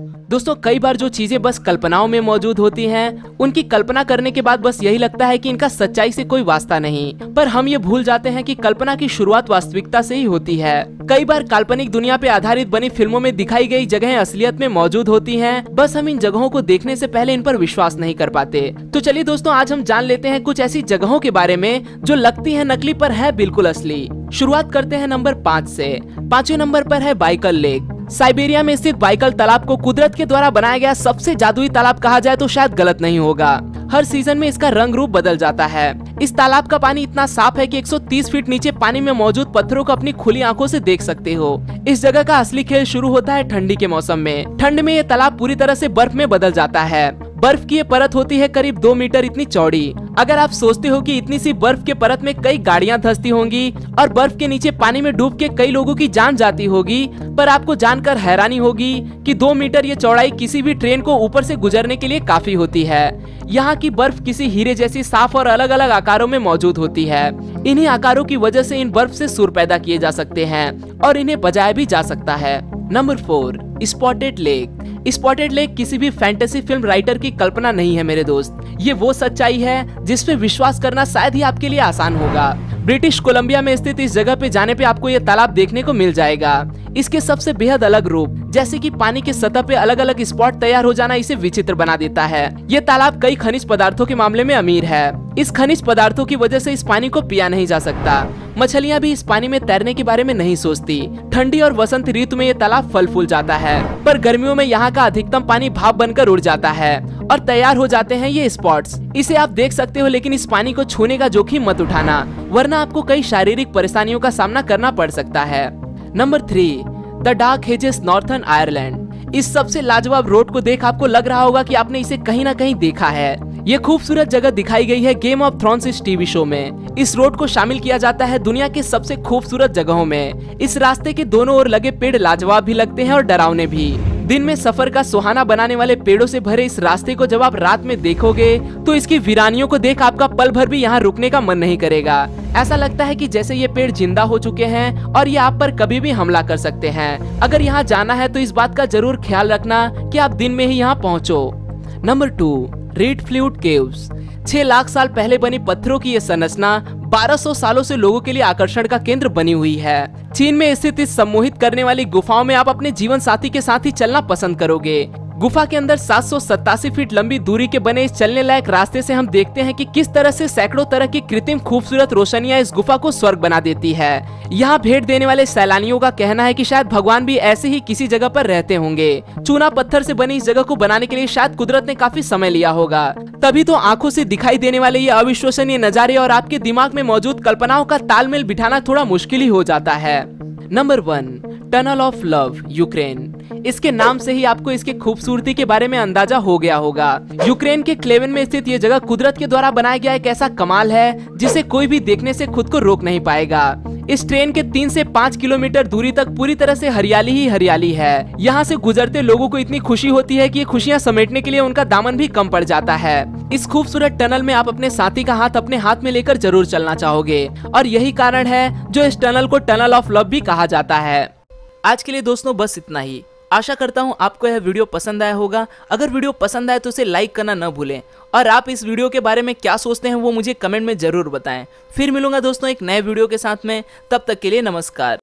दोस्तों कई बार जो चीज़ें बस कल्पनाओं में मौजूद होती हैं, उनकी कल्पना करने के बाद बस यही लगता है कि इनका सच्चाई से कोई वास्ता नहीं। पर हम ये भूल जाते हैं कि कल्पना की शुरुआत वास्तविकता से ही होती है। कई बार काल्पनिक दुनिया पे आधारित बनी फ़िल्मों में दिखाई गई जगहें असलियत में मौजूद होती हैं, बस हम इन जगहों को देखने से पहले इन पर विश्वास नहीं कर पाते। तो चलिए दोस्तों आज हम जान लेते हैं कुछ ऐसी जगहों के बारे में जो लगती है नकली पर है बिल्कुल असली। शुरुआत करते हैं नंबर पाँच से। पाँचवें नंबर पर है बाइकल लेक। साइबेरिया में स्थित बाइकल तालाब को कुदरत के द्वारा बनाया गया सबसे जादुई तालाब कहा जाए तो शायद गलत नहीं होगा। हर सीज़न में इसका रंग रूप बदल जाता है। इस तालाब का पानी इतना साफ़ है कि 130 फीट नीचे पानी में मौजूद पत्थरों को अपनी खुली आँखों से देख सकते हो। इस जगह का असली खेल शुरू होता है ठंडी के मौसम में। ठंड में ये तालाब पूरी तरह से बर्फ़ में बदल जाता है। बर्फ़ की ये परत होती है करीब दो मीटर इतनी चौड़ी। अगर आप सोचते हो कि इतनी सी बर्फ़ के परत में कई गाड़ियाँ धसती होंगी और बर्फ़ के नीचे पानी में डूब के कई लोगों की जान जाती होगी, पर आपको जानकर हैरानी होगी कि दो मीटर ये चौड़ाई किसी भी ट्रेन को ऊपर से गुजरने के लिए काफ़ी होती है। यहाँ की बर्फ़ किसी हीरे जैसी साफ़ और अलग अलग आकारों में मौजूद होती है। इन्हीं आकारों की वजह से इन बर्फ़ से सुर पैदा किए जा सकते हैं और इन्हें बजाया भी जा सकता है। Number four spotted lake spotted lake किसी भी फैंटेसी फ़िल्म राइटर की कल्पना नहीं है मेरे दोस्त। ये वो सच्चाई है जिसपे विश्वास करना शायद ही आपके लिए आसान होगा। ब्रिटिश कोलंबिया में स्थित इस जगह पे जाने पे आपको ये तालाब देखने को मिल जाएगा। इसके सबसे बेहद अलग रूप जैसे कि पानी के सतह पे अलग अलग स्पॉट तैयार हो जाना इसे विचित्र बना देता है। ये तालाब कई खनिज पदार्थों के मामले में अमीर है। इस खनिज पदार्थों की वजह से इस पानी को पिया नहीं जा सकता। मछलियाँ भी इस पानी में तैरने के बारे में नहीं सोचती। ठंडी और वसंत ऋतु में ये तालाब फल फूल जाता है, पर गर्मियों में यहाँ का अधिकतम पानी भाप बनकर उड़ जाता है और तैयार हो जाते हैं ये स्पॉट्स इसे आप देख सकते हो, लेकिन इस पानी को छूने का जोखिम मत उठाना, वरना आपको कई शारीरिक परेशानियों का सामना करना पड़ सकता है। Number three the dark hedges northern Ireland इस सबसे लाजवाब रोड को देख आपको लग रहा होगा कि आपने इसे कहीं ना कहीं देखा है। ये खूबसूरत जगह दिखाई गई है गेम ऑफ़ थ्रोन्स इस टीवी शो में। इस रोड को शामिल किया जाता है दुनिया के सबसे खूबसूरत जगहों में। इस रास्ते के दोनों ओर लगे पेड़ लाजवाब भी लगते हैं और डरावने भी। दिन में सफ़र का सुहाना बनाने वाले पेड़ों से भरे इस रास्ते को जब आप रात में देखोगे तो इसकी वीरानियों को देख आपका पल भर भी यहाँ रुकने का मन नहीं करेगा। ऐसा लगता है कि जैसे ये पेड़ ज़िंदा हो चुके हैं और ये आप पर कभी भी हमला कर सकते हैं। अगर यहाँ जाना है तो इस बात का ज़रूर ख्याल रखना की आप दिन में ही यहाँ पहुँचो। Number two. Red flute caves. छह लाख साल पहले बनी पत्थरों की यह संरचना 1200 सालों से लोगों के लिए आकर्षण का केंद्र बनी हुई है। चीन में स्थित इस सम्मोहित करने वाली गुफाओं में आप अपने जीवन साथी के साथ ही चलना पसंद करोगे। गुफा के अंदर सात सौ सतासी फीट लंबी दूरी के बने इस चलने लायक रास्ते से हम देखते हैं कि किस तरह से सैकड़ों तरह की कृत्रिम खूबसूरत रोशनियाँ इस गुफा को स्वर्ग बना देती है। यहाँ भेंट देने वाले सैलानियों का कहना है कि शायद भगवान भी ऐसे ही किसी जगह पर रहते होंगे। चूना पत्थर से बनी इस जगह को बनाने के लिए शायद कुदरत ने काफ़ी समय लिया होगा। तभी तो आँखों से दिखाई देने वाले ये अविश्वसनीय नजारे और आपके दिमाग में मौजूद कल्पनाओं का तालमेल बिठाना थोड़ा मुश्किल ही हो जाता है। Number one, tunnel of love, Ukraine. इसके नाम से ही आपको इसकी खूबसूरती के बारे में अंदाज़ा हो गया होगा। यूक्रेन के क्लेवन में स्थित ये जगह कुदरत के द्वारा बनाया गया एक ऐसा कमाल है, जिसे कोई भी देखने से खुद को रोक नहीं पाएगा। इस ट्रेन के तीन से पाँच किलोमीटर दूरी तक पूरी तरह से हरियाली ही हरियाली है। यहाँ से गुजरते लोगों को इतनी खुशी होती है कि ये खुशियाँ समेटने के लिए उनका दामन भी कम पड़ जाता है। इस खूबसूरत टनल में आप अपने साथी का हाथ अपने हाथ में लेकर ज़रूर चलना चाहोगे। और यही कारण है, जो इस टनल को टनल ऑफ़ लव भी कहा जाता है। आज के लिए दोस्तों बस इतना ही। आशा करता हूँ आपको यह वीडियो पसंद आया होगा। अगर वीडियो पसंद आए तो उसे लाइक करना न भूलें। और आप इस वीडियो के बारे में क्या सोचते हैं वो मुझे कमेंट में ज़रूर बताएँ। फिर मिलूँगा दोस्तों एक नए वीडियो के साथ में। तब तक के लिए नमस्कार।